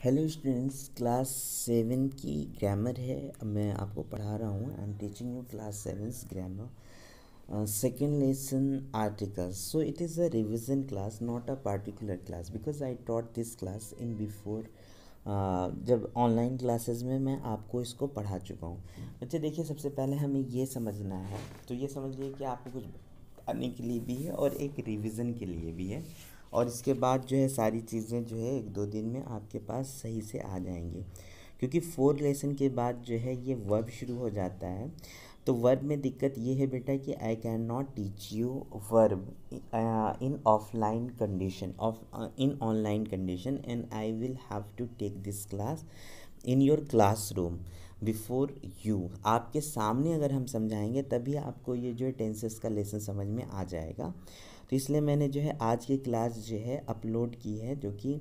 Hello students class seven की grammar है। अब मैं आपको पढ़ा रहा हूँ। I am teaching you class seven grammar second lesson articles so it is a revision class not a particular class because I taught this class in before जब online classes में मैं आपको इसको पढ़ा चुका हूँ। बच्चे, देखिए, सबसे पहले हमें ये समझना है। तो ये समझ लीजिए कि आपको कुछ आने के लिए भी है और एक रिविज़न के लिए भी है। और इसके बाद जो है सारी चीज़ें जो है एक दो दिन में आपके पास सही से आ जाएँगी। क्योंकि फोर लेसन के बाद जो है ये वर्ब शुरू हो जाता है। तो वर्ब में दिक्कत ये है बेटा कि I can not teach you verb in offline condition of in online condition and I will have to take this class in your classroom before you आपके सामने अगर हम समझाएँगे, तभी आपको ये जो है टेंसेस का लेसन समझ में आ जाएगा। तो इसलिए मैंने जो है आज की क्लास जो है अपलोड की है, जो कि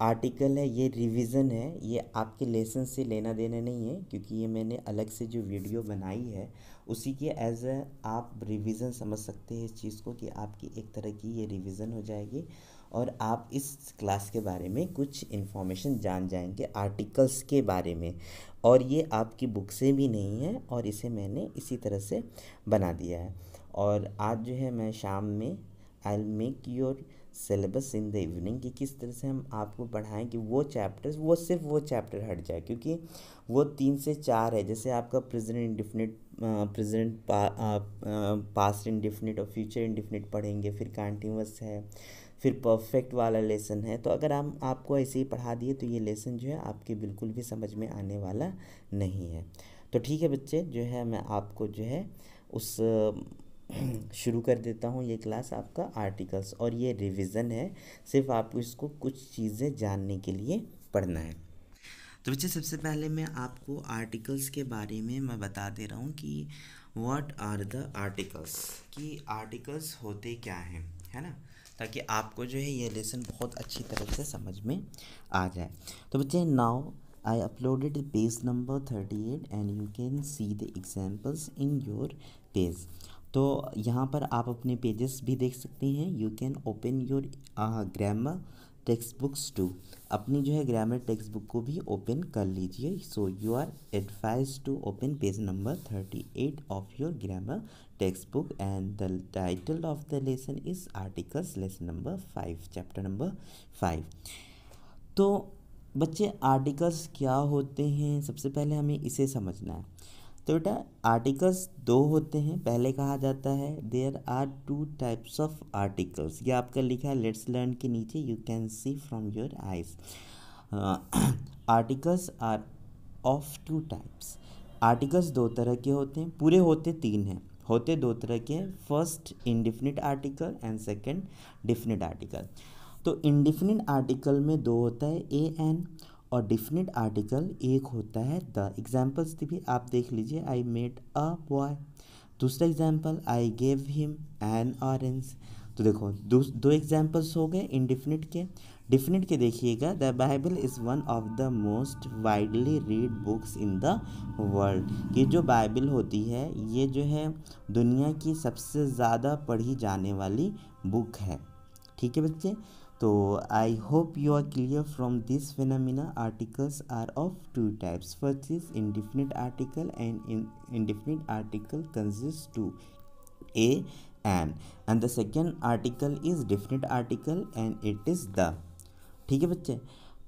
आर्टिकल है, ये रिवीजन है, ये आपके लेसन से लेना देना नहीं है, क्योंकि ये मैंने अलग से जो वीडियो बनाई है, उसी के एज अ आप रिवीजन समझ सकते हैं इस चीज़ को कि आपकी एक तरह की ये रिवीजन हो जाएगी और आप इस क्लास के बारे में कुछ इन्फॉर्मेशन जान जाएँगे आर्टिकल्स के बारे में। और ये आपकी बुक से भी नहीं है और इसे मैंने इसी तरह से बना दिया है। और आज जो है मैं शाम में I will make your syllabus in the evening कि किस तरह से हम आपको पढ़ाएँ कि वो चैप्टर्स वो सिर्फ़ वो चैप्टर हट जाए क्योंकि वो तीन से चार है। जैसे आपका present indefinite present past indefinite और फ्यूचर इंडिफिनिट पढ़ेंगे, फिर कंटिन्यूस है, फिर परफेक्ट वाला लेसन है। तो अगर हम, आपको ऐसे ही पढ़ा दिए तो ये लेसन जो है आपके बिल्कुल भी समझ में आने वाला नहीं है। तो ठीक है बच्चे, जो है मैं आपको जो है उस शुरू कर देता हूँ ये क्लास आपका आर्टिकल्स और ये रिवीजन है, सिर्फ़ आपको इसको कुछ चीज़ें जानने के लिए पढ़ना है। तो बच्चे, सबसे पहले मैं आपको आर्टिकल्स के बारे में मैं बता दे रहा हूँ कि व्हाट आर द आर्टिकल्स कि आर्टिकल्स होते क्या हैं, है ना? ताकि आपको जो है ये लेसन बहुत अच्छी तरह से समझ में आ जाए। तो बच्चे now I uploaded page number 38 and you can see the examples in your page. तो यहाँ पर आप अपने पेजेस भी देख सकते हैं। You can open your grammar text books to अपनी जो है ग्रामर टेक्स्ट बुक को भी ओपन कर लीजिए। So you are advise to open page number thirty eight of your grammar text book and the title of the lesson is articles lesson number five chapter number five तो बच्चे articles क्या होते हैं? सबसे पहले हमें इसे समझना है। तो बेटा आर्टिकल्स दो होते हैं। पहले कहा जाता है there are two types of articles ये आपका लिखा है लेट्स लर्न के नीचे you can see from your eyes articles are of two types articles दो तरह के होते हैं, पूरे होते तीन हैं। होते दो तरह के हैं first indefinite article and second definite article तो इनडिफिनिट आर्टिकल में दो होता है ए एन और डिफिनिट आर्टिकल एक होता है। द एग्जाम्पल्स भी आप देख लीजिए। आई मेड अ बॉय दूसरा example I gave him an orange तो देखो, दो एग्जाम्पल्स हो गए इनडिफिनिट के। डिफिनिट के देखिएगा। The Bible is one of the most widely read books in the world ये जो बाइबल होती है, ये जो है दुनिया की सबसे ज़्यादा पढ़ी जाने वाली बुक है। ठीक है बच्चे? तो I hope you are clear from this phenomena articles are of two types first is indefinite article and indefinite article consists to a an and the second article is definite article and it is the ठीक है बच्चे?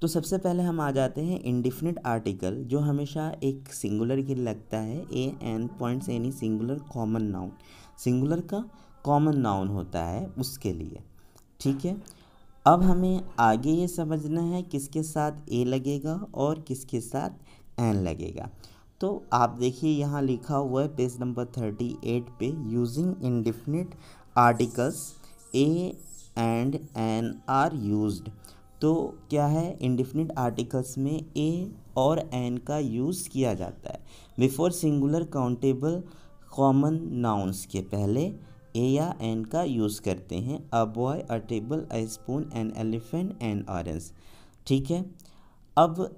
तो सबसे पहले हम आ जाते हैं indefinite article जो हमेशा एक सिंगुलर के लगता है। A an points any singular common noun singular का कॉमन नाउन होता है उसके लिए। ठीक है? अब हमें आगे ये समझना है किसके साथ ए लगेगा और किसके साथ एन लगेगा। तो आप देखिए यहाँ लिखा हुआ है पेज नंबर थर्टी एट पे using indefinite articles a and an are used तो क्या है? इंडिफिनिट आर्टिकल्स में ए और एन का यूज़ किया जाता है। Before singular countable common nouns के पहले ए या एन का यूज़ करते हैं। A boy a table a spoon an elephant an orange ठीक है? अब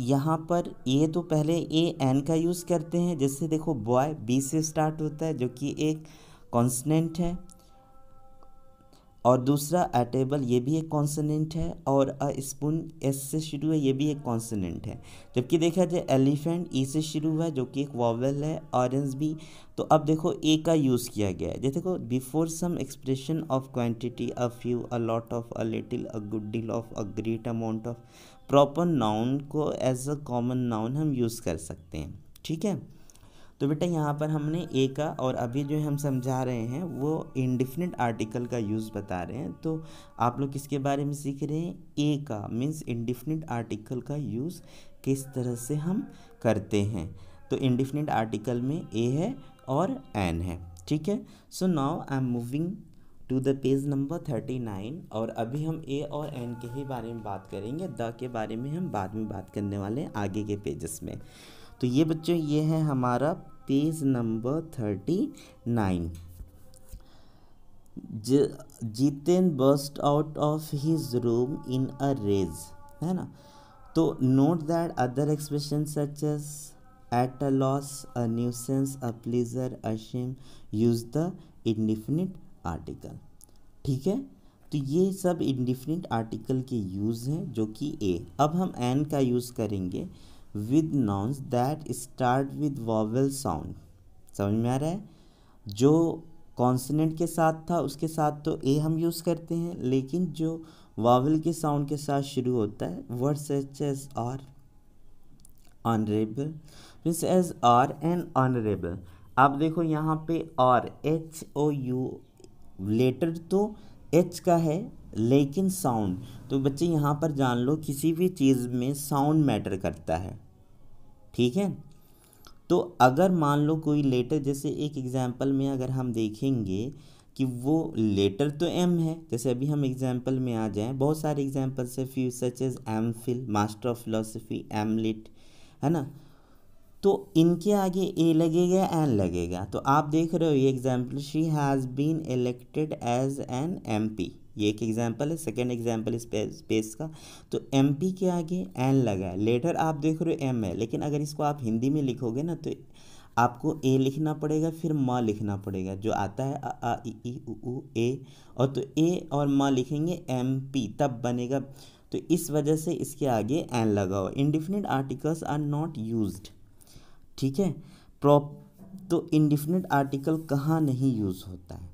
यहाँ पर ये तो पहले ए एन का यूज़ करते हैं। जैसे देखो बॉय बी से स्टार्ट होता है, जो कि एक कॉन्सनेंट है। और दूसरा अ टेबल ये भी एक कॉन्सनेंट है और अ स्पून एस से शुरू है, ये भी एक कॉन्सनेंट है। जबकि देखा जाए एलिफेंट ई से शुरू हुआ जो कि एक वॉवल है ऑरेंज भी। तो अब देखो ए का यूज़ किया गया है। देखो before some expression of quantity a few a lot of a little a good deal of a great amount of proper noun को एज अ कॉमन नाउन हम यूज़ कर सकते हैं। ठीक है? तो बेटा यहाँ पर हमने ए का और अभी जो हम समझा रहे हैं, वो इंडिफिनिट आर्टिकल का यूज़ बता रहे हैं। तो आप लोग किसके बारे में सीख रहे हैं? ए का मीन्स इंडिफिनिट आर्टिकल का यूज़ किस तरह से हम करते हैं? तो इंडिफिनिट आर्टिकल में ए है और एन है, ठीक है? So now I am moving to the page number thirty nine और अभी हम ए और एन के ही बारे में बात करेंगे। द के बारे में हम बाद में बात करने वाले हैं आगे के पेजेस में। तो ये बच्चों, ये है हमारा page number thirty nine. Jiten burst out of his room in a rage है ना? तो note that other expression such as at a loss a nuisance a pleasure a shame use the indefinite article ठीक है? तो ये सब indefinite article के use हैं, जो कि ए अब हम एन का यूज़ करेंगे। With nouns that start with vowel sound समझ में आ रहा है? जो कॉन्सनेंट के साथ था, उसके साथ तो ए हम यूज़ करते हैं, लेकिन जो वावल के साउंड के साथ शुरू होता है word such as hour honourable means as hour and honourable आप देखो यहाँ पे hour H O U letter तो एच का है, लेकिन साउंड तो बच्चे यहाँ पर जान लो, किसी भी चीज़ में साउंड मैटर करता है। ठीक है? तो अगर मान लो कोई लेटर जैसे एक एग्जांपल में अगर हम देखेंगे कि वो लेटर तो एम है, जैसे अभी हम एग्जांपल में आ जाएँ, बहुत सारे एग्जांपल्स है few such as M Phil master of philosophy M Lit है ना? तो इनके आगे ए लगेगा एन लगेगा। तो आप देख रहे हो ये example she has been elected as an M P ये एक एग्ज़ाम्पल है सेकेंड एग्ज़ाम्पल स्पेस का। तो एम पी के आगे एन लगा है। लेटर आप देख रहे हो एम है, लेकिन अगर इसको आप हिंदी में लिखोगे ना तो आपको ए लिखना पड़ेगा, फिर म लिखना पड़ेगा, जो आता है अ आ ई उ उ, ए। और तो ए और म लिखेंगे एम पी तब बनेगा। तो इस वजह से इसके आगे एन लगा हुआ indefinite articles are not used ठीक है? प्रॉप तो इंडिफिनिट आर्टिकल कहाँ नहीं यूज़ होता है?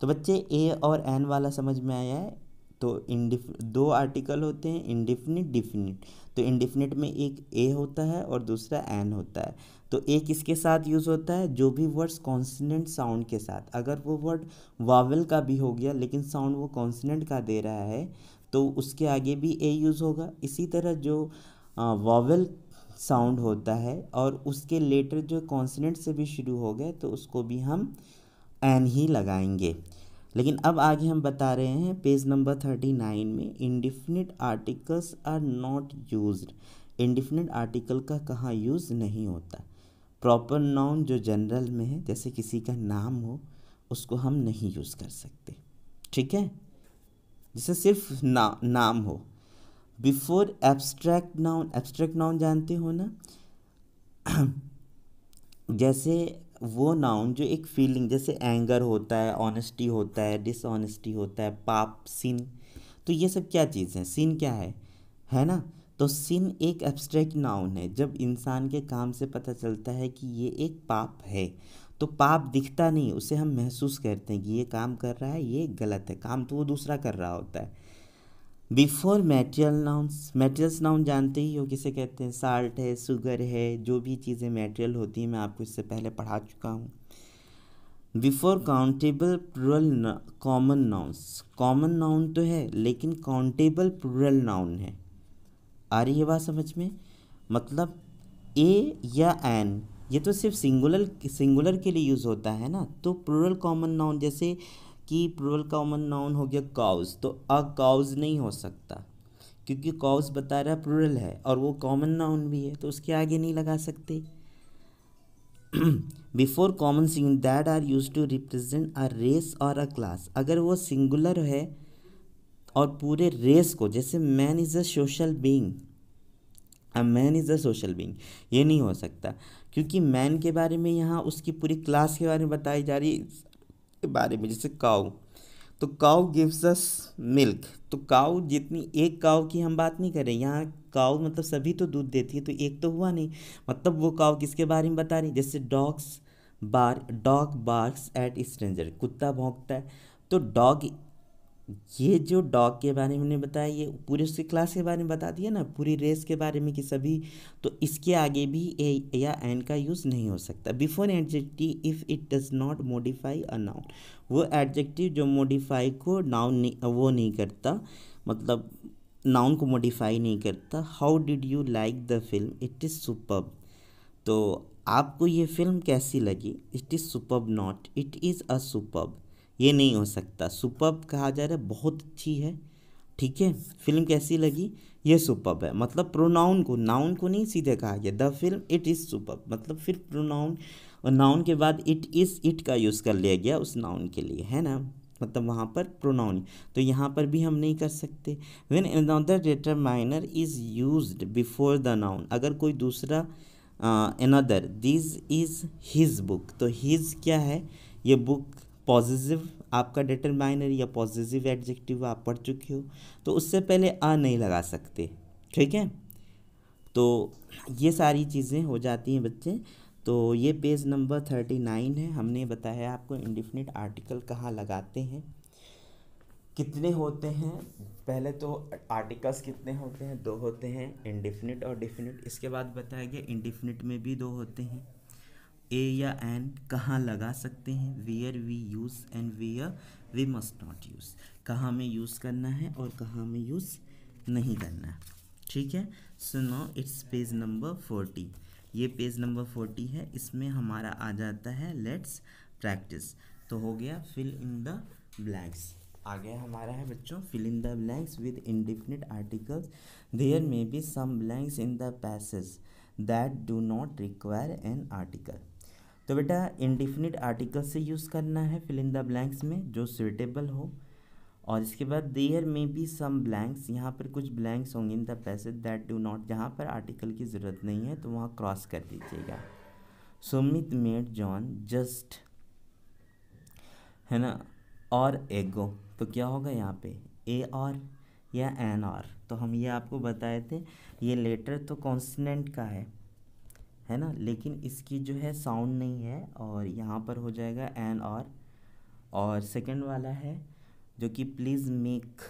तो बच्चे ए और एन वाला समझ में आया है तो इंडिफ, दो आर्टिकल होते हैं, इंडिफिनिट, डिफिनिट। तो इंडिफिनिट में एक ए होता है और दूसरा एन होता है। तो ए किसके साथ यूज़ होता है? जो भी वर्ड्स कॉन्सनेंट साउंड के साथ। अगर वो वर्ड वावल का भी हो गया, लेकिन साउंड वो कॉन्सनेंट का दे रहा है तो उसके आगे भी ए यूज़ होगा। इसी तरह जो वावल साउंड होता है और उसके लेटर जो कॉन्सनेंट से भी शुरू हो गए तो उसको भी हम एन ही लगाएँगे। लेकिन अब आगे हम बता रहे हैं, पेज नंबर थर्टी नाइन में indefinite articles are not use indefinite article का कहाँ यूज़ नहीं होता। प्रॉपर नाउन जो जनरल में है, जैसे किसी का नाम हो, उसको हम नहीं यूज़ कर सकते। ठीक है? जैसे सिर्फ़ ना, नाम हो। Before abstract noun abstract noun जानते हो ना? जैसे वो नाउन जो एक फीलिंग जैसे एंगर होता है ऑनेस्टी होता है डिसऑनेस्टी होता है, पाप सिन तो ये सब क्या चीज़ है? सिन क्या है? है ना? तो सिन एक एब्स्ट्रैक्ट नाउन है। जब इंसान के काम से पता चलता है कि ये एक पाप है तो पाप दिखता नहीं, उसे हम महसूस करते हैं कि ये काम कर रहा है, ये गलत है, काम तो वो दूसरा कर रहा होता है। Before material nouns materials noun जानते ही हो, किसे कहते हैं? साल्ट है शुगर है, जो भी चीज़ें मेटेरियल होती हैं, मैं आपको इससे पहले पढ़ा चुका हूँ। Before countable plural common nouns common noun तो है, लेकिन काउंटेबल प्लूरल नाउन है। आ रही है बात समझ में? मतलब ए या एन ये तो सिर्फ़ सिंगुलर सिंगुलर के लिए यूज़ होता है ना? तो प्लूरल कॉमन नाउन जैसे कि प्लूरल कॉमन नाउन हो गया काउज तो अ काउज नहीं हो सकता, क्योंकि काउज बता रहा प्लूरल है, और वो कॉमन नाउन भी है तो उसके आगे नहीं लगा सकते। Before common sing that are use to represent a race और अ क्लास अगर वो सिंगुलर है, और पूरे रेस को, जैसे man is a social being a man is a social being ये नहीं हो सकता। क्योंकि मैन के बारे में यहाँ उसकी पूरी क्लास के बारे में बताई जा रही के बारे में, जैसे काउ। तो काउ गिव्स अस मिल्क तो काउ जितनी, एक काउ की हम बात नहीं कर रहे यहाँ काउ मतलब सभी तो दूध देती है तो एक तो हुआ नहीं। मतलब वो काउ किसके बारे में बता रही जैसे dogs bar dog barks at stranger कुत्ता भौंकता है तो डॉग ये जो डॉग के बारे में बताया, ये पूरे उसके क्लास के बारे में बता दिया ना, पूरी रेस के बारे में कि सभी तो इसके आगे भी ए या एन का यूज़ नहीं हो सकता। Before adjective if it does not modify a noun वो एडजेक्टिव जो मोडिफाई को नाउन नहीं, वो नहीं करता मतलब नाउन को मॉडिफाई नहीं करता। How did you like the film it is super तो आपको ये फ़िल्म कैसी लगी? It is superb not it is a superb ये नहीं हो सकता। सुपब कहा जा रहा है, बहुत अच्छी है, ठीक है? फ़िल्म कैसी लगी? ये सुपब है मतलब प्रोनाउन को नाउन को नहीं सीधे कहा गया। The film it is superb मतलब फिर प्रोनाउन और नाउन के बाद इट इज़ इट का यूज़ कर लिया गया उस नाउन के लिए, है ना? मतलब वहाँ पर प्रोनाउन तो यहाँ पर भी हम नहीं कर सकते। When another determiner is use before the noun अगर कोई दूसरा another this is his book तो हिज क्या है? ये बुक पॉजिटिव आपका डिटरमाइनर या पॉजिटिव एडजेक्टिव आप पढ़ चुके हो तो उससे पहले आ नहीं लगा सकते, ठीक है? तो ये सारी चीज़ें हो जाती हैं बच्चे। तो ये पेज नंबर थर्टी नाइन है। हमने बताया आपको इंडिफिनिट आर्टिकल कहाँ लगाते हैं, कितने होते हैं। पहले तो आर्टिकल्स कितने होते हैं? दो होते हैं इंडिफिनिट और डिफिनिट इसके बाद बताया गया इंडिफिनिट में भी दो होते हैं। ए या एन कहाँ लगा सकते हैं? Where we use and where we must not use कहाँ में यूज़ करना है और कहाँ में यूज़ नहीं करना। है ठीक है? So no it's page number forty ये पेज नंबर फोर्टी है। इसमें हमारा आ जाता है लेट्स प्रैक्टिस तो हो गया फिल इन द ब्लैंक्स आ गया हमारा है बच्चों fill in the blanks with indefinite articles there may be some blanks in the passage that do not require an article तो बेटा इंडिफिनिट आर्टिकल से यूज़ करना है फिल इन द ब्लैंक्स में, जो सुइटेबल हो। और इसके बाद देयर में बी सम ब्लैंक्स यहाँ पर कुछ ब्लैंक्स होंगे in the passage that do not जहाँ पर आर्टिकल की ज़रूरत नहीं है तो वहाँ क्रॉस कर दीजिएगा। सुमित मेड जॉन, जस्ट, है ना? और एगो तो क्या होगा यहाँ पे? ए और या एन और? तो हम ये आपको बताए थे, ये लेटर तो कॉन्सनेंट का है। है ना? लेकिन इसकी जो है साउंड नहीं है और यहाँ पर हो जाएगा एन और और सेकंड वाला है जो कि please make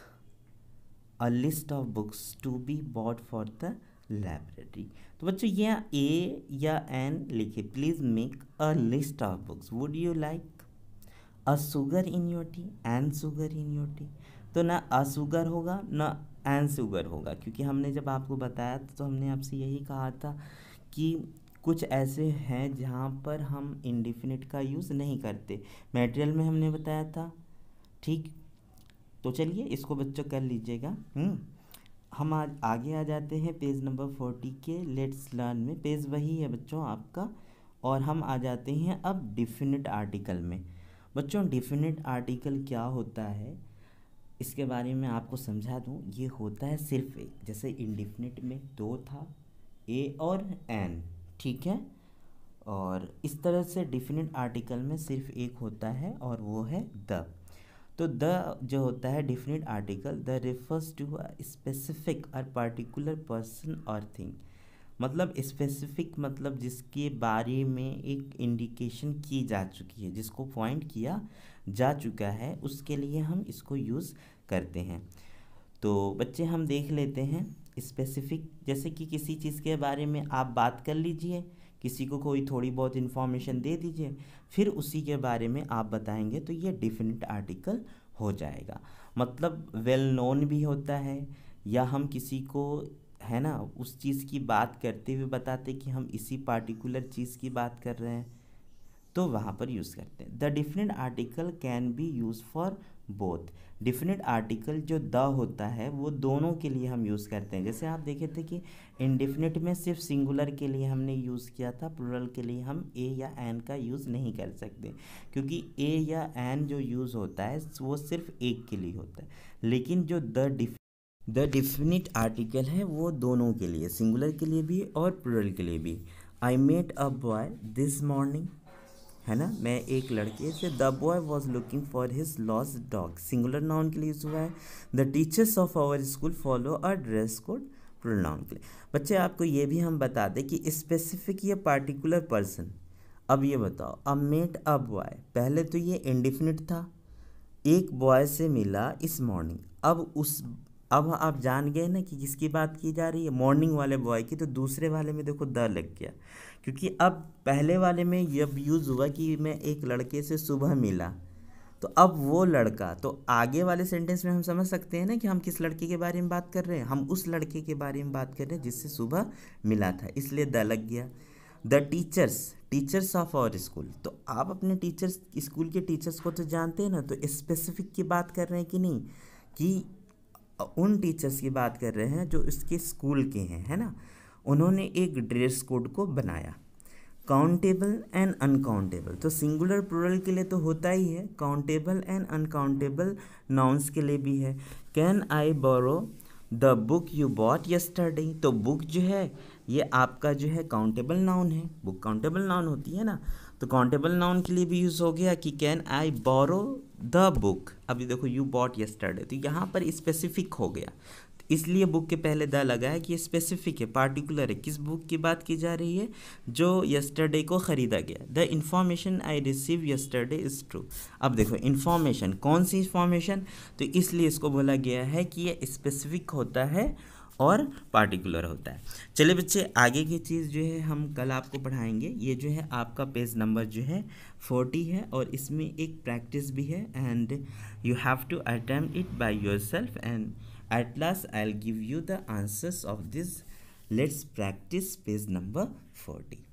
a list of books to be bought for the library तो बच्चों, ये ए या एन लिखे please make a list of books would you like a sugar in your tea an sugar in your tea तो ना अ sugar होगा, ना N sugar होगा, क्योंकि हमने जब आपको बताया तो हमने आपसे यही कहा था कि कुछ ऐसे हैं जहाँ पर हम इंडिफिनिट का यूज़ नहीं करते। मटेरियल में हमने बताया था। ठीक? तो चलिए इसको बच्चों कर लीजिएगा। हम्म, हम आज आगे आ जाते हैं पेज नंबर फोर्टी के। लेट्स लर्न में। पेज वही है बच्चों आपका। और हम आ जाते हैं अब डिफिनिट आर्टिकल में। बच्चों डिफिनिट आर्टिकल क्या होता है? इसके बारे में आपको समझा दूँ। ये होता है सिर्फ़ एक। जैसे इंडिफिनिट में दो था। ए और एन ठीक है? और इस तरह से डिफिनिट आर्टिकल में सिर्फ़ एक होता है और वो है द तो द जो होता है definite article the refers to a specific और पर्टिकुलर पर्सन और थिंग मतलब स्पेसिफिक मतलब जिसके बारे में एक इंडिकेशन की जा चुकी है, जिसको पॉइंट किया जा चुका है, उसके लिए हम इसको यूज़ करते हैं। तो बच्चे हम देख लेते हैं। स्पेसिफिक जैसे कि किसी चीज़ के बारे में आप बात कर लीजिए, किसी को कोई थोड़ी बहुत इन्फॉर्मेशन दे दीजिए, फिर उसी के बारे में आप बताएँगे तो ये डिफिनिट आर्टिकल हो जाएगा। मतलब वेल well नोन भी होता है, या हम किसी को, है ना, उस चीज़ की बात करते हुए बताते कि हम इसी पार्टिकुलर चीज़ की बात कर रहे हैं तो वहाँ पर यूज़ करते हैं। The definite article can be used for both definite article जो द होता है, वो दोनों के लिए हम यूज़ करते हैं। जैसे आप देखे थे कि इनडिफिनिट में सिर्फ़ सिंगुलर के लिए हमने यूज़ किया था प्लूरल के लिए हम ए या एन का यूज़ नहीं कर सकते। क्योंकि ए या एन जो यूज़ होता है, वो सिर्फ़ एक के लिए होता है। लेकिन जो द डिफ द डिफिनिट आर्टिकल है, वो दोनों के लिए सिंगुलर के लिए भी और प्लूरल के लिए भी। I met a boy this morning है ना? मैं एक लड़के से the boy was looking for his lost dog singular noun के लिए यूज़ हुआ है। The teachers of our school follow a dress code pronoun के लिए। बच्चे, आपको ये भी हम बता दें कि स्पेसिफिक ये पार्टिकुलर पर्सन अब ये बताओ अब मेट अ बॉय पहले तो ये इंडिफिनिट था। एक बॉय से मिला इस मॉर्निंग अब उस अब आप जान गए ना कि किसकी बात की जा रही है? मॉर्निंग वाले बॉय की तो दूसरे वाले में देखो द लग गया। क्योंकि अब पहले वाले में जब यूज़ हुआ कि मैं एक लड़के से सुबह मिला तो अब वो लड़का तो आगे वाले सेंटेंस में हम समझ सकते हैं ना कि हम किस लड़के के बारे में बात कर रहे हैं? हम उस लड़के के बारे में बात कर रहे हैं जिससे सुबह मिला था, इसलिए द लग गया। The teachers teachers of our school तो आप अपने टीचर्स स्कूल के टीचर्स को तो जानते हैं ना तो स्पेसिफिक की बात कर रहे हैं कि नहीं? कि उन टीचर्स की बात कर रहे हैं जो इसके स्कूल के हैं, है ना? उन्होंने एक ड्रेस कोड को बनाया। काउंटेबल एंड अनकाउंटेबल तो सिंगुलर प्लूरल के लिए तो होता ही है काउंटेबल एंड अनकाउंटेबल नाउन्स के लिए भी है। Can I borrow the book you bought yesterday तो बुक जो है, ये आपका जो है काउंटेबल नाउन है। बुक काउंटेबल नाउन होती है ना? तो काउंटेबल नाउन के लिए भी यूज़ हो गया कि can I borrow the book अभी देखो यू बॉट यस्टरडे तो यहाँ पर स्पेसिफिक हो गया। इसलिए बुक के पहले द लगा है कि ये स्पेसिफिक है पार्टिकुलर है। किस बुक की बात की जा रही है? जो यस्टरडे को ख़रीदा गया। The information I receive yesterday is true अब देखो इन्फॉर्मेशन कौन सी इन्फॉर्मेशन तो इसलिए इसको बोला गया है कि ये स्पेसिफिक होता है और पार्टिकुलर होता है। चलिए बच्चे, आगे की चीज़ जो है हम कल आपको पढ़ाएँगे। ये जो है आपका पेज नंबर जो है फोर्टी है और इसमें एक प्रैक्टिस भी है and you have to attempt it by yourself and at last I'll give you the answers of this let's practice page number forty